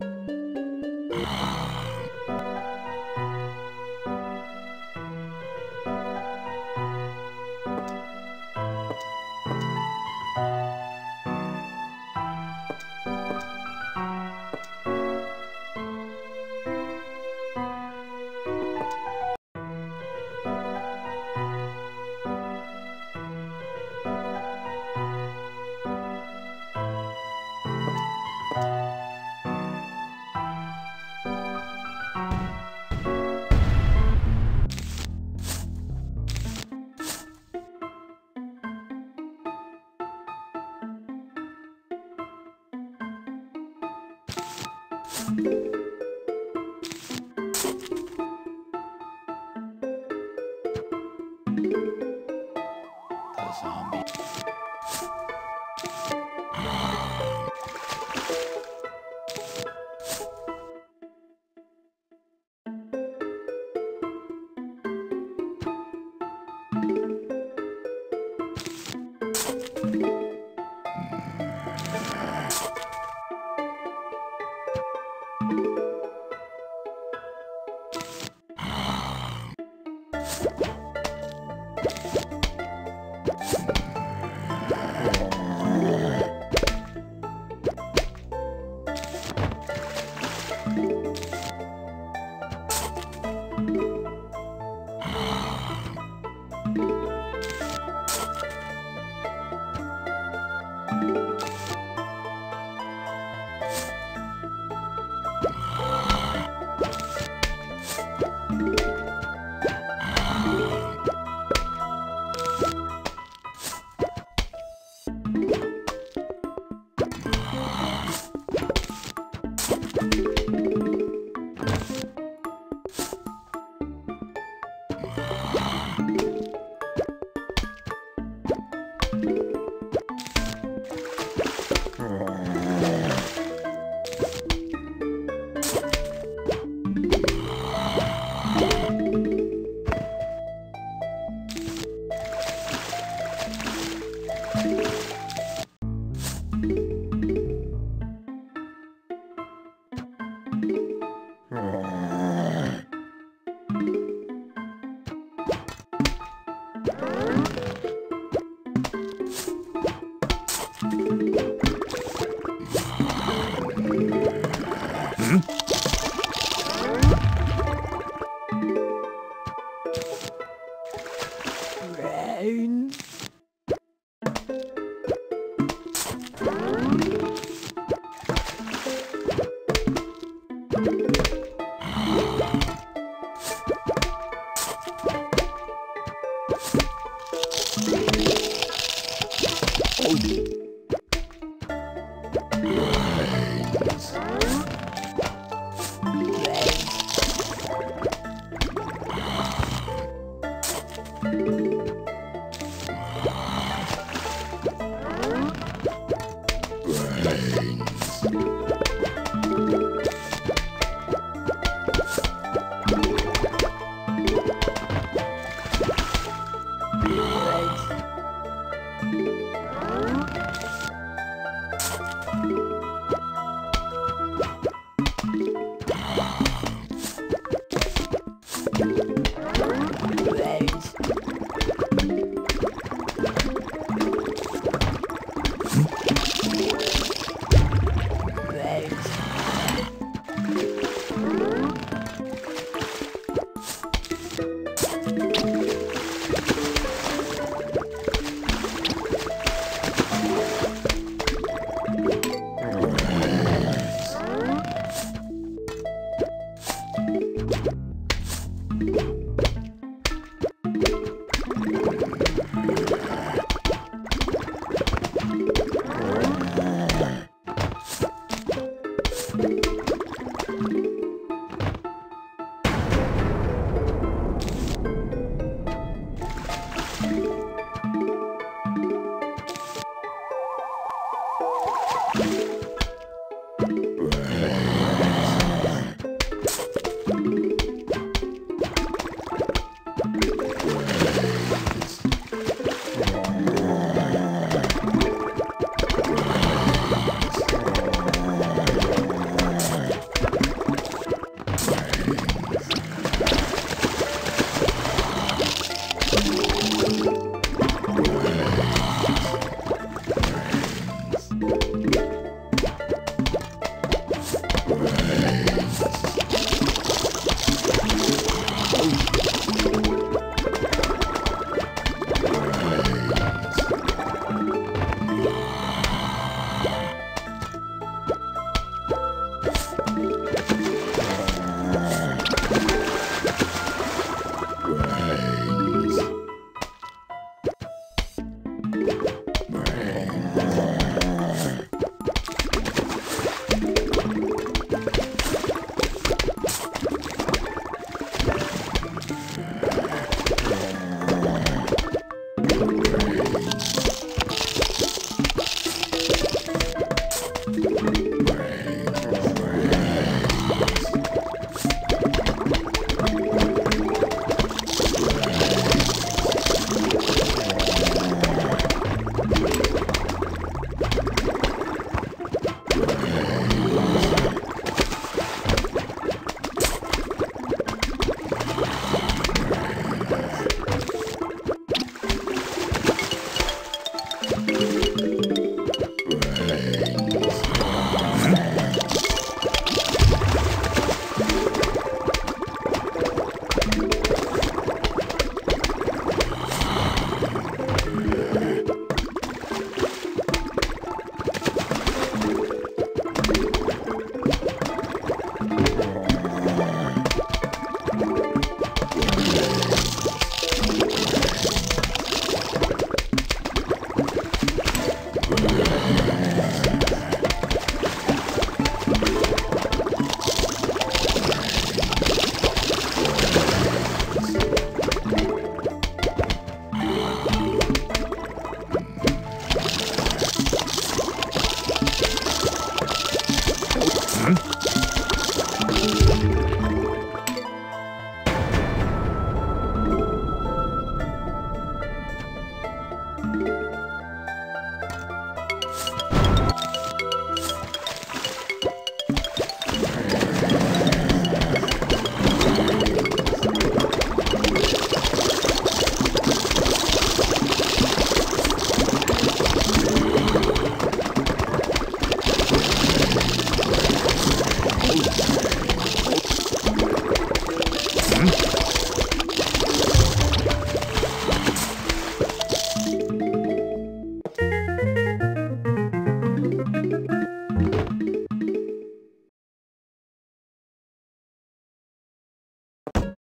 Ah. The Hmm? Brown. Thank him.